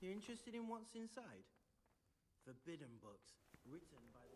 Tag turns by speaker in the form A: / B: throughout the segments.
A: You're interested in what's inside? Forbidden books, written by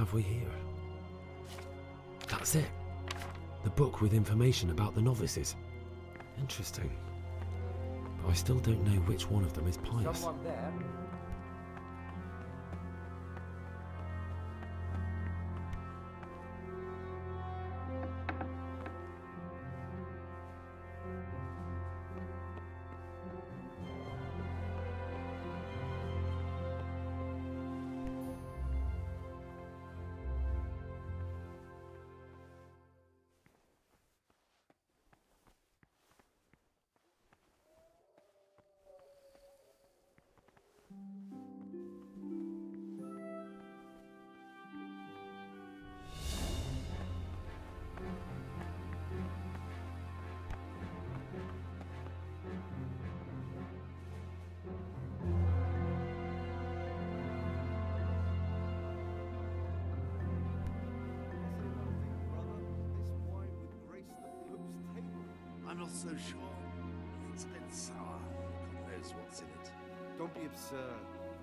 B: have we here? That's it. The book with information about the novices. Interesting. But I still don't know which one of them is pious.
C: Someone there?
D: Not so sure. It's a bit sour. God knows what's in it.
E: Don't be absurd.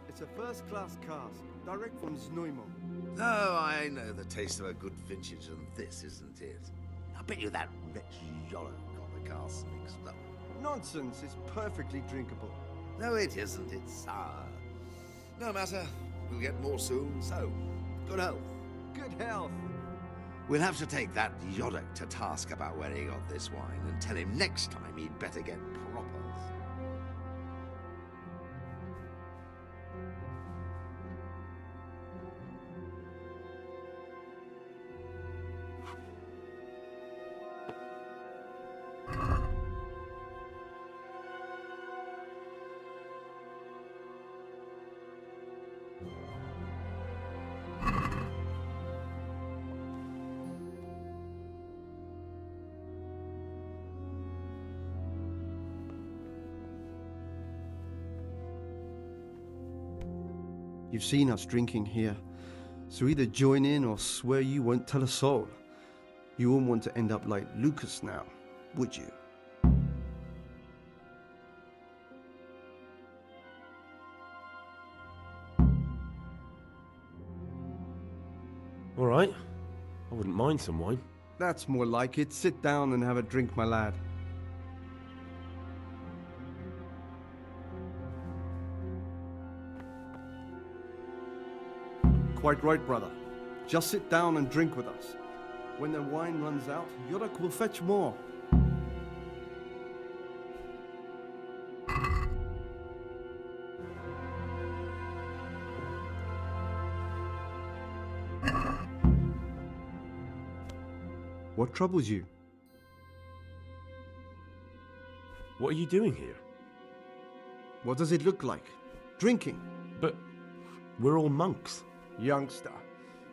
E: It's a first-class cask, direct from Znojmo.
D: No, I know the taste of a good vintage, and this isn't it. I bet you that wretch Yolo got the cask mixed up.
E: Nonsense, it's perfectly drinkable.
D: No, it isn't. It's sour. No matter. We'll get more soon, so good health.
E: Good health.
D: We'll have to take that Jodok to task about where he got this wine and tell him next time he'd better get
E: You've seen us drinking here, so either join in or swear you won't tell a soul. You won't want to end up like Lucas now, would you?
B: All right. I wouldn't mind some wine.
E: That's more like it. Sit down and have a drink, my lad. Quite right, brother. Just sit down and drink with us. When the wine runs out, Jodok will fetch more. What troubles you?
B: What are you doing here?
E: What does it look like? Drinking.
B: But we're all monks.
E: Youngster,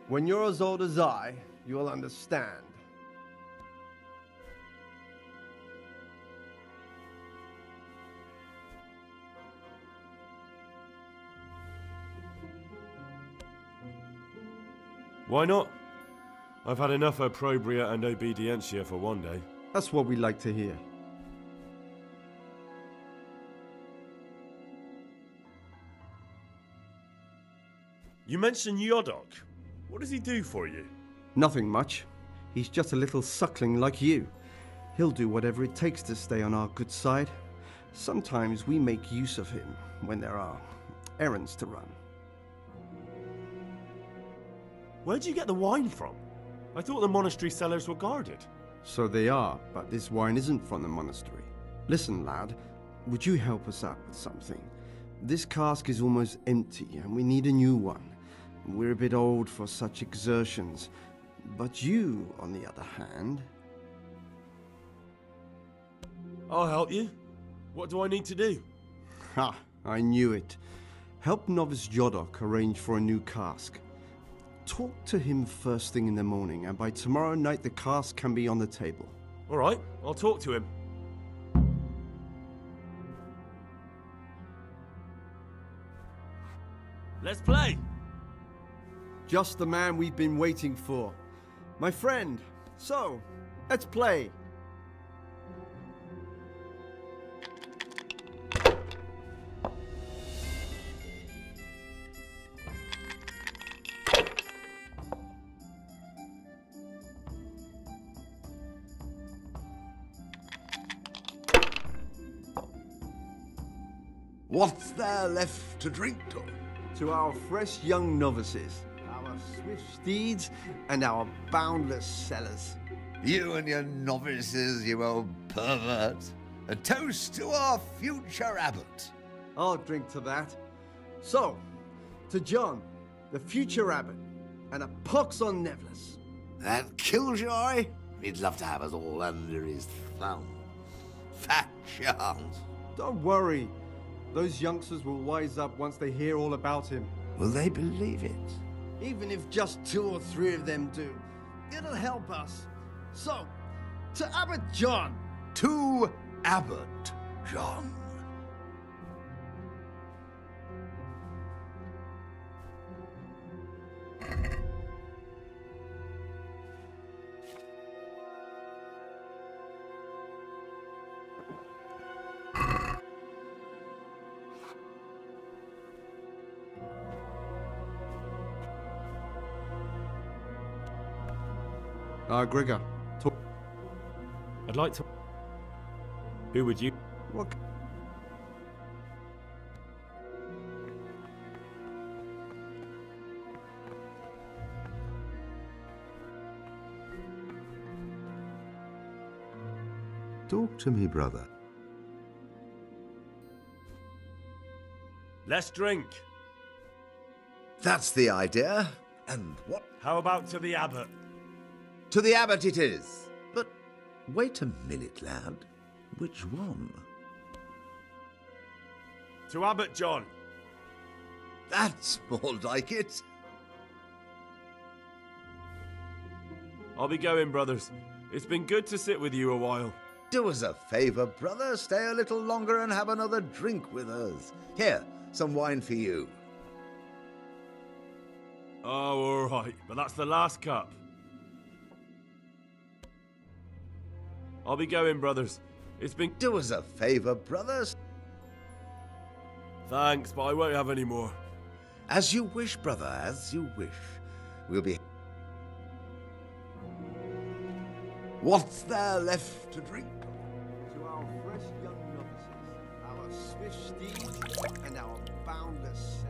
E: when you're as old as I, you'll understand.
B: Why not? I've had enough opprobria and obedientia for one day.
E: That's what we like to hear.
B: You mentioned Jodok. What does he do for you?
E: Nothing much. He's just a little suckling like you. He'll do whatever it takes to stay on our good side. Sometimes we make use of him when there are errands to run.
B: Where'd you get the wine from? I thought the monastery cellars were guarded.
E: So they are, but this wine isn't from the monastery. Listen, lad, would you help us out with something? This cask is almost empty, and we need a new one. We're a bit old for such exertions. But you, on the other hand.
B: I'll help you. What do I need to do?
E: Ha! I knew it. Help Novice Jodok arrange for a new cask. Talk to him first thing in the morning, and by tomorrow night the cask can be on the table.
B: All right, I'll talk to him. Let's play!
E: Just the man we've been waiting for. My friend, so, let's play.
D: What's there left to drink to?
E: To our fresh young novices, and our boundless cellars.
D: You and your novices, you old pervert. A toast to our future abbot.
E: I'll drink to that. So, to John, the future abbot, and a pox on Nevlas.
D: That killjoy? He'd love to have us all under his thumb. Fat chance.
E: Don't worry. Those youngsters will wise up once they hear all about him.
D: Will they believe it?
E: Even if just two or three of them do, it'll help us. So, to Abbot John.
D: To Abbot John.
E: Ah, Gregor. Talk.
B: I'd like to. Who would you?
E: What?
D: Talk to me, brother.
B: Let's drink.
D: That's the idea. And what?
B: How about to the abbot?
D: To the abbot it is. But wait a minute, lad. Which one?
B: To Abbot John.
D: That's more like it.
B: I'll be going, brothers. It's been good to sit with you a while.
D: Do us a favor, brother. Stay a little longer and have another drink with us. Here, some wine for you.
B: Oh, all right, but that's the last cup. I'll be going, brothers. It's been.
D: Do us a favor, brothers.
B: Thanks, but I won't have any more.
D: As you wish, brother, as you wish. We'll be. What's there left to drink?
E: To our fresh young novices, our swift steeds, and our boundless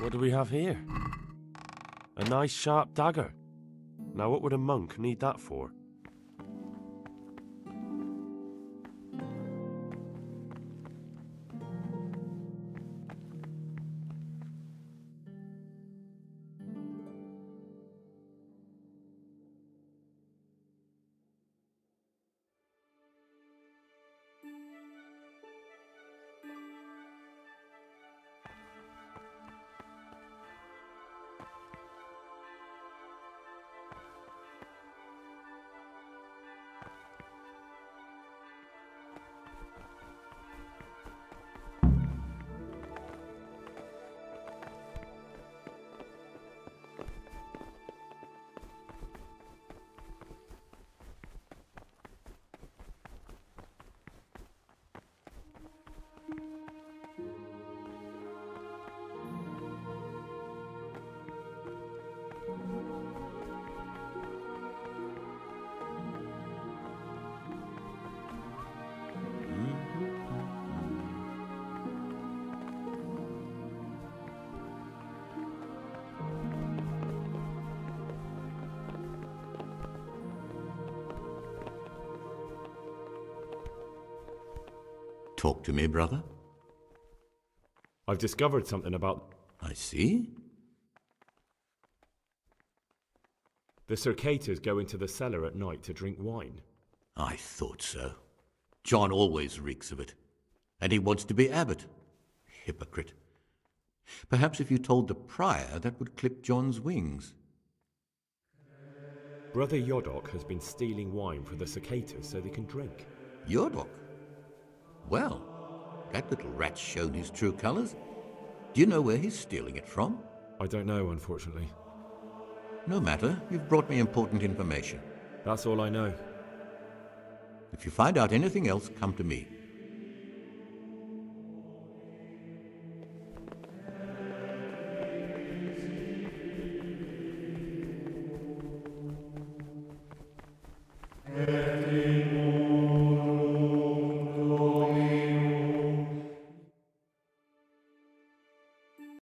F: What do we have here? A nice sharp dagger. Now, what would a monk need that for?
C: Talk to me, brother.
F: I've discovered something about
C: I see.
F: the Circators go into the cellar at night to drink wine.
C: I thought so. John always reeks of it. And he wants to be abbot. Hypocrite. Perhaps if you told the prior, that would clip John's wings.
F: Brother Jodok has been stealing wine for the Circators so they can drink.
C: Jodok? Well, that little rat's shown his true colours. Do you know where he's stealing it from?
F: I don't know, unfortunately.
C: No matter, you've brought me important information.
F: That's all I know.
C: If you find out anything else, come to me.